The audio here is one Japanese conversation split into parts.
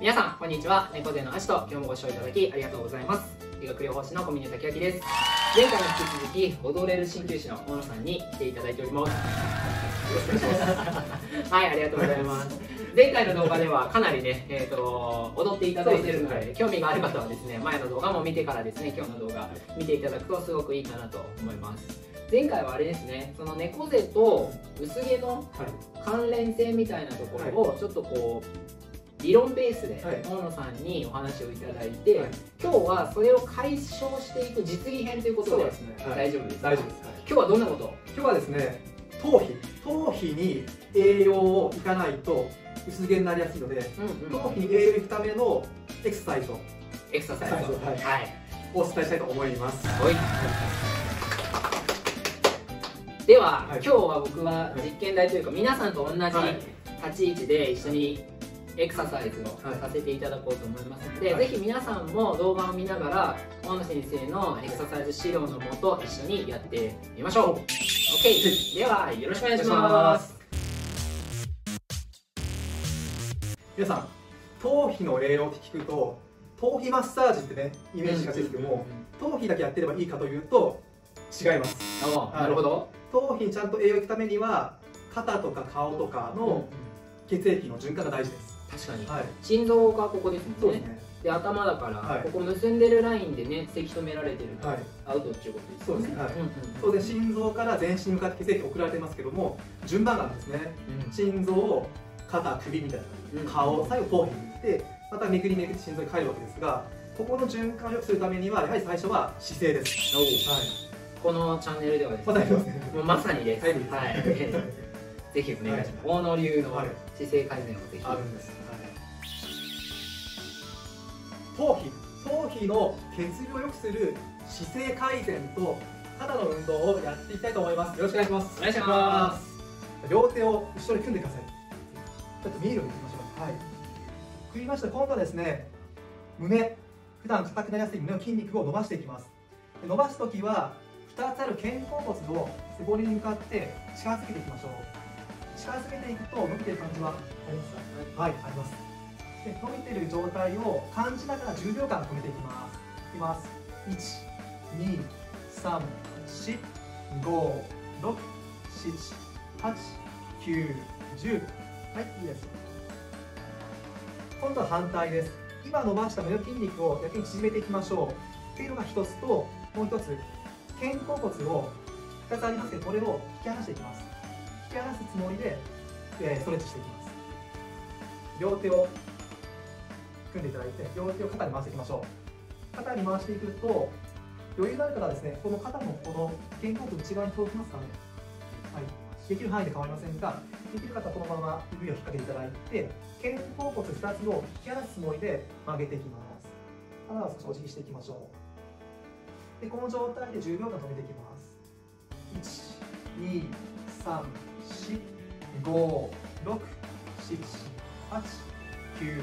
皆さんこんにちは。猫背のアシと今日もご視聴いただきありがとうございます。理学療法士の小峰滝明です。前回に引き続き踊れる鍼灸師の大野さんに来ていただいております。はいありがとうございます。前回の動画ではかなりね、えーと、踊っていただいてるので、興味がある方はですね前の動画も見てからですね今日の動画見ていただくとすごくいいかなと思います。前回はあれですねその猫背と薄毛の関連性みたいなところをちょっとこう理論ベースで大野さんにお話をいただいて、はい、今日はそれを解消していく実技編ということで、ね。はい、大丈夫です大丈夫です、今日はどんなこと？今日はですね頭皮頭皮に栄養をいかないと薄毛になりやすいので、うんうん、頭皮に栄養をいくためのエクササイズを。エクササイズ。を、はい、はい、お伝えしたいと思います。はい。では、はい、今日は僕は実験台というか皆さんと同じ立ち位置で一緒にエクササイズをさせていただこうと思いますので、はい、ぜひ皆さんも動画を見ながら大野先生のエクササイズ指導のもと一緒にやってみましょう。OK ではよろしくお願いします。皆さん頭皮の栄養って聞くと頭皮マッサージってねイメージがついてけども、頭皮だけやってればいいかというと違います。なるほど。頭皮にちゃんと栄養をいくためには肩とか顔とかの血液の循環が大事です確かに、はい、心臓がここですもんね。で頭だから、はい、ここ結んでるラインでねせき止められてるはい、アウトっていうことですそうですね、はい。当然心臓から全身に向かって血液送られてますけども順番があるんですね、うん、心臓肩首みたいな顔、最後頭皮に行ってまためくりめくって心臓に帰るわけですがここの循環を良くするためにはやはり最初は姿勢です、はい。このチャンネルではですね、もうまさにです。はい。はい、ぜひお願いします。大野流の姿勢改善をぜひ。あるんです。頭皮、頭皮の血流を良くする姿勢改善と肩の運動をやっていきたいと思います。よろしくお願いします。お願いします。両手を後ろに組んでください。ちょっと見えるようにいきましょう。はい。組みました。今度はですね、胸、普段硬くなりやすい胸の筋肉を伸ばしていきます。伸ばすときは2つある肩甲骨を背骨に向かって近づけていきましょう近づけていくと伸びてる感じはあります。かはいあります。で伸びてる状態を感じながら10秒間止めていきます。いきます。1 2 3 4 5 6 7 8 9 10はいいいです。今度は反対です。今伸ばした胸の筋肉を逆に縮めていきましょう。っていうのが一つともう一つ肩甲骨を2つありますけどこれを引き離していきます。引き離すつもりで、えー、ストレッチしていきます。両手を組んでいただいて両手を肩に回していきましょう。肩に回していくと余裕のある方はですねこの肩のこの肩甲骨内側に届きますかね。はい。できる範囲で変わりませんができる方はこのまま指を引っ掛けていただいて肩甲骨2つを引き離すつもりで曲げていきます。鼻は少しお辞儀していきましょう。でこの状態で10秒間止めていきます。1 2 3 4 5 6 7 8 9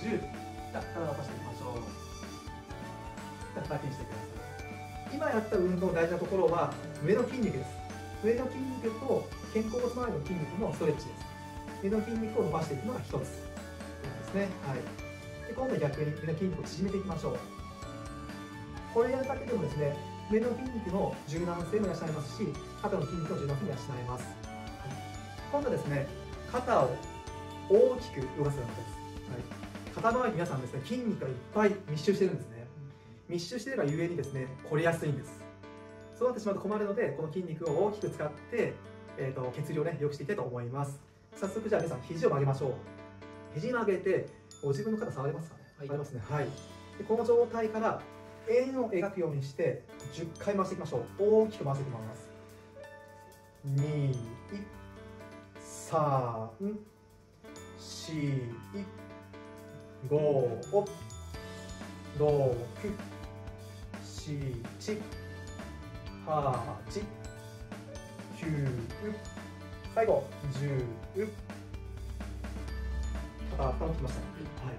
10体を起こしていきましょう。楽にしてください。今やった運動の大事なところは上の筋肉です。上の筋肉と肩甲骨周りの筋肉のストレッチです。上の筋肉を伸ばしていくのが一つ。ですね。はい。で今度は逆に上の筋肉を縮めていきましょう。これやるだけでもですね目の筋肉の柔軟性も養えますし肩の筋肉の柔軟性も養えます、今度はですね肩を大きく動かすようなことです、はい、肩周り皆さんですね筋肉がいっぱい密集してるんですね。密集していればゆえにですね凝りやすいんです。そうなってしまうと困るのでこの筋肉を大きく使って、えーと、血流をね良くしていきたいと思います。早速じゃあ皆さん肘を曲げましょう。肘曲げてご自分の肩触れますかね、はい、触れますね。はい。でこの状態から円を描くようにして10回回していきましょう。大きく回していきます。2 3 4 5 6 7 8 9最後10あ、頭きました、はい、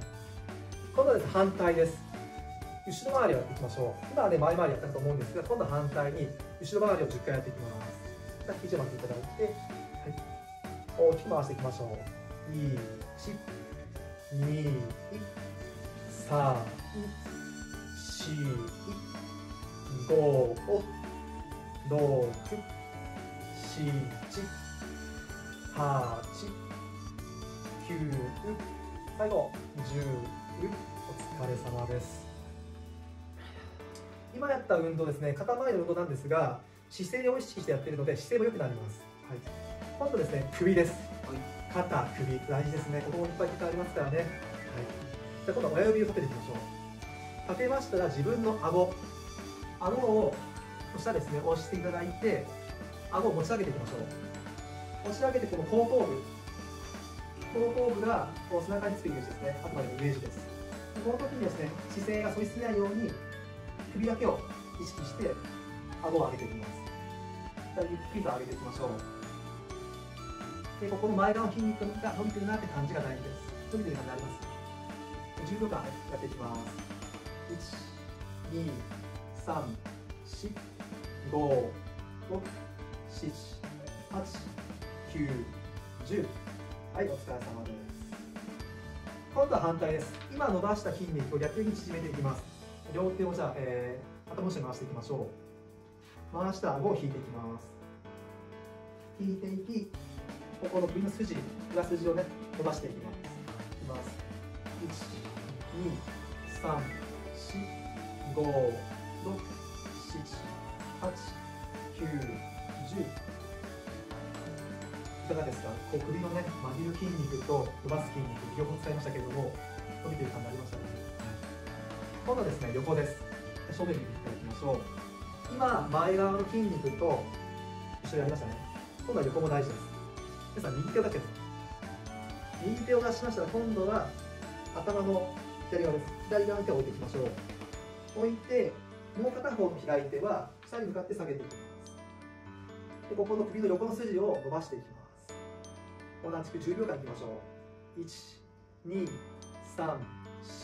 今度はです反対です後ろ回りをやっていきましょう今はね前回りやったと思うんですが今度は反対に後ろ回りを10回やっていきますじゃあ肘を曲げていただいて、大きく回していきましょう1 2 3、4、5、6、7、8、9、最後、10、お疲れ様です。今やった運動ですね、肩周りの運動なんですが、姿勢を意識してやっているので、姿勢も良くなります。はい、今度ですね、首です。肩、首、大事ですね。ここもいっぱい機会ありますからね。はい、じゃあ今度は親指を立てていきましょう。立てましたら自分の顎、顎をそしたらですね、押していただいて、顎を持ち上げていきましょう。持ち上げてこの後頭部、後頭部がこう背中につくイメージですね。あくまでもイメージです。この時にですね、姿勢が反りすぎないように、首だけを意識して顎を上げていきます。ゆっくりと上げていきましょう。でここの前側の筋肉が伸びてるなって感じが大事です。伸びてる感じあります？10秒間やっていきます。1、2、3、4、5、6、7、8、9、10。はい、お疲れ様です。今度は反対です。今伸ばした筋肉を逆に縮めていきます。両手をじゃあ、えー、頭下に回していきましょう。回した顎を引いていきます。引いていき、ここの首の筋、裏筋をね、伸ばしていきます。いきます。1、2、3、4、5、6、7、8、9、10。いかがですか？こう首のね、曲げる筋肉と伸ばす筋肉、両方使いましたけれども、伸びてる感じありましたね。今度はですね、横です。正面に見ていただきましょう。今、前側の筋肉と一緒にやりましたね。今度は横も大事です。皆さん、右手を出してください。右手を出しましたら、今度は頭の左側です。左側に手を置いていきましょう。置いて、もう片方の左手は下に向かって下げていきます。でここの首の横の筋を伸ばしていきます。同じく10秒間いきましょう。1、2、3、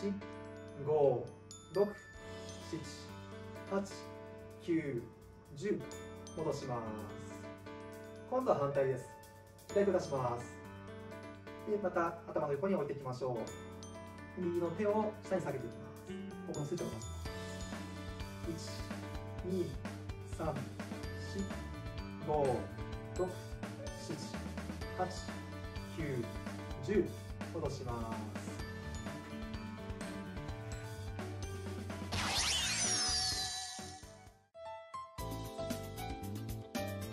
4、5、6、7、8、9、10戻します。今度は反対です。左手出します。で、また頭の横に置いていきましょう。右の手を下に下げていきます。ここの筋を伸ばします。1、2、3、4、5、6、7、8、9、10戻します。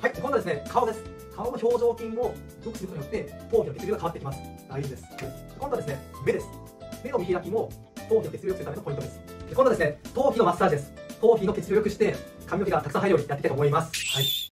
はい、今度はですね、顔です。顔の表情筋を良くすることによって、頭皮の血流が変わってきます。大事です。今度はですね、目です。目の見開きも頭皮の血流を良くするためのポイントです。で今度はですね、頭皮のマッサージです。頭皮の血流を良くして、髪の毛がたくさん入るようにやっていきたいと思います。はい。